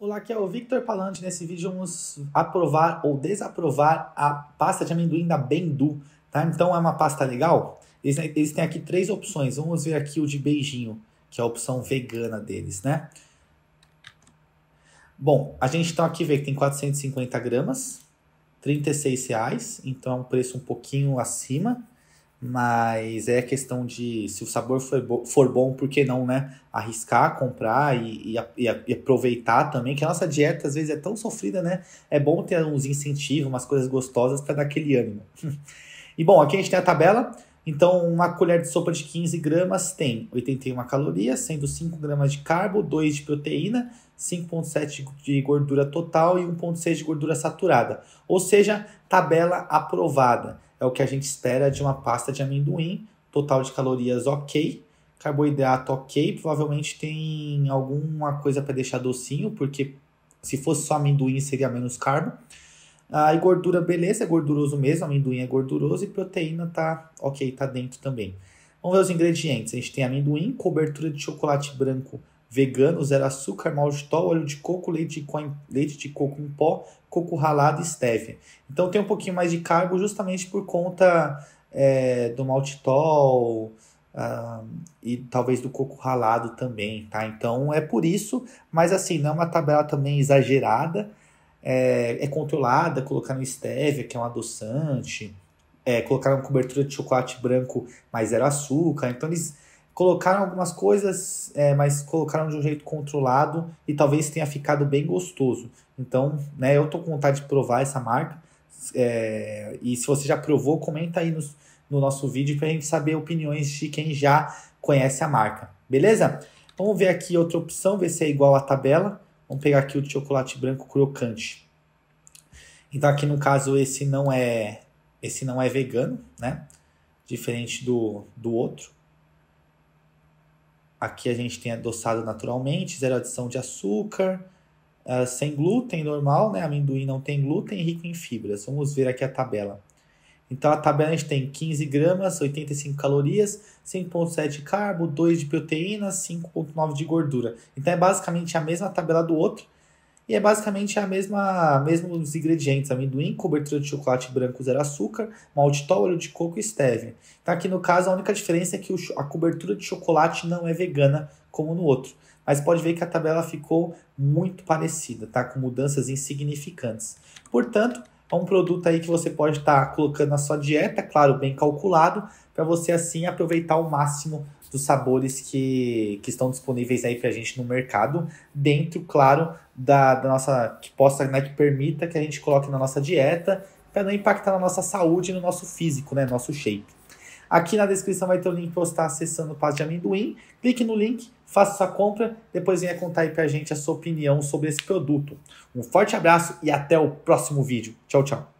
Olá, aqui é o Victor Palante. Nesse vídeo vamos aprovar ou desaprovar a pasta de amendoim da Bendu. Tá? Então é uma pasta legal. Eles, eles têm aqui três opções. Vamos ver aqui o de beijinho, que é a opção vegana deles, né? Bom, a gente então aqui vê que tem 450 gramas, 36 reais, então é um preço um pouquinho acima, mas é questão de se o sabor for, bo for bom, por que não, né? Arriscar, comprar e, e, e, aproveitar também, que a nossa dieta às vezes é tão sofrida, né? É bom ter uns incentivos, umas coisas gostosas para dar aquele ânimo. e bom, aqui a gente tem a tabela. Então, uma colher de sopa de 15 gramas tem 81 calorias, sendo 5 gramas de carbo, 2 de proteína, 5,7 de gordura total e 1,6 de gordura saturada. Ou seja, tabela aprovada. É o que a gente espera de uma pasta de amendoim. Total de calorias ok, carboidrato ok. Provavelmente tem alguma coisa para deixar docinho, porque se fosse só amendoim seria menos carbo. Ah, gordura, beleza, é gorduroso mesmo, amendoim é gorduroso e proteína tá ok, tá dentro também. Vamos ver os ingredientes. A gente tem amendoim, cobertura de chocolate branco vegano, zero açúcar, maltitol, óleo de coco, leite de, coco, leite de coco em pó, coco ralado e stevia. Então tem um pouquinho mais de carbo justamente por conta é, do maltitol e talvez do coco ralado também, tá? Então é por isso, mas assim, não é uma tabela também exagerada, é, é controlada, colocando stevia, que é um adoçante, é, colocaram cobertura de chocolate branco, mas zero açúcar, então eles colocaram algumas coisas, é, mas colocaram de um jeito controlado e talvez tenha ficado bem gostoso. Então, né, eu tô com vontade de provar essa marca. É, e se você já provou, comenta aí no, no nosso vídeo para a gente saber opiniões de quem já conhece a marca. Beleza? Vamos ver aqui outra opção, ver se é igual à tabela. Vamos pegar aqui o chocolate branco crocante. Então aqui no caso esse não é esse não é vegano, né? Diferente do, do outro. Aqui a gente tem adoçado naturalmente, zero adição de açúcar, uh, sem glúten normal, né? Amendoim não tem glúten, rico em fibras. Vamos ver aqui a tabela. Então a tabela a gente tem 15 gramas, 85 calorias, 5,7 de carbo, 2 de proteína, 5,9 de gordura. Então é basicamente a mesma tabela do outro, e é basicamente a mesma mesmos ingredientes: amendoim, cobertura de chocolate branco zero açúcar, maltitol, óleo de coco e stevia. Então aqui no caso a única diferença é que a cobertura de chocolate não é vegana como no outro. Mas pode ver que a tabela ficou muito parecida, tá? Com mudanças insignificantes. Portanto, é um produto aí que você pode estar tá colocando na sua dieta, claro, bem calculado, para você assim aproveitar ao máximo dos sabores que, que estão disponíveis aí para a gente no mercado, dentro, claro, da, da nossa. que possa, né, que permita que a gente coloque na nossa dieta, para não impactar na nossa saúde e no nosso físico, né, nosso shape. Aqui na descrição vai ter o link para você estar acessando o Passo de Amendoim. Clique no link, faça sua compra, depois venha contar aí para a gente a sua opinião sobre esse produto. Um forte abraço e até o próximo vídeo. Tchau, tchau.